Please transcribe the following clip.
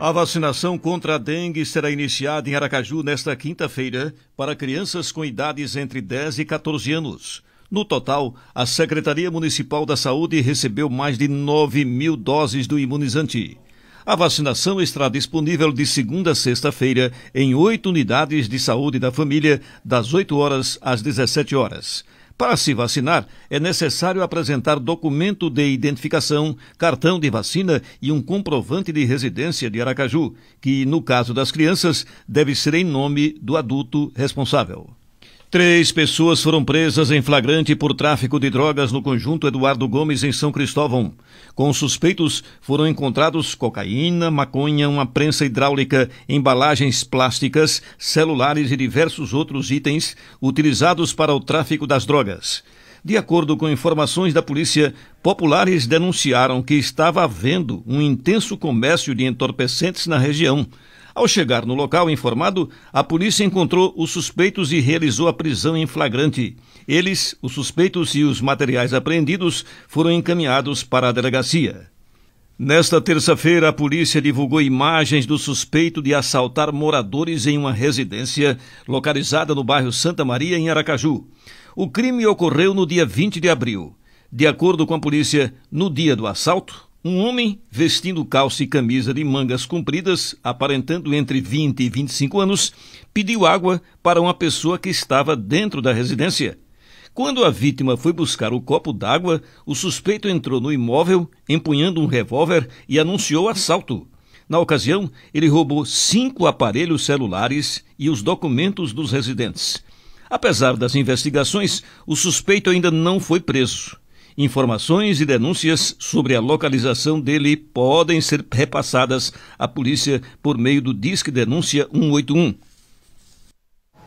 A vacinação contra a dengue será iniciada em Aracaju nesta quinta-feira para crianças com idades entre 10 e 14 anos. No total, a Secretaria Municipal da Saúde recebeu mais de 9 mil doses do imunizante. A vacinação estará disponível de segunda a sexta-feira em oito unidades de saúde da família, das 8 horas às 17 horas. Para se vacinar, é necessário apresentar documento de identificação, cartão de vacina e um comprovante de residência de Aracaju, que, no caso das crianças, deve ser em nome do adulto responsável. Três pessoas foram presas em flagrante por tráfico de drogas no conjunto Eduardo Gomes, em São Cristóvão. Com os suspeitos, foram encontrados cocaína, maconha, uma prensa hidráulica, embalagens plásticas, celulares e diversos outros itens utilizados para o tráfico das drogas. De acordo com informações da polícia, populares denunciaram que estava havendo um intenso comércio de entorpecentes na região. Ao chegar no local informado, a polícia encontrou os suspeitos e realizou a prisão em flagrante. Eles, os suspeitos e os materiais apreendidos foram encaminhados para a delegacia. Nesta terça-feira, a polícia divulgou imagens do suspeito de assaltar moradores em uma residência localizada no bairro Santa Maria, em Aracaju. O crime ocorreu no dia 20 de abril. De acordo com a polícia, no dia do assalto, um homem vestindo calça e camisa de mangas compridas, aparentando entre 20 e 25 anos, pediu água para uma pessoa que estava dentro da residência. Quando a vítima foi buscar o copo d'água, o suspeito entrou no imóvel, empunhando um revólver e anunciou assalto. Na ocasião, ele roubou cinco aparelhos celulares e os documentos dos residentes. Apesar das investigações, o suspeito ainda não foi preso. Informações e denúncias sobre a localização dele podem ser repassadas à polícia por meio do Disque Denúncia 181.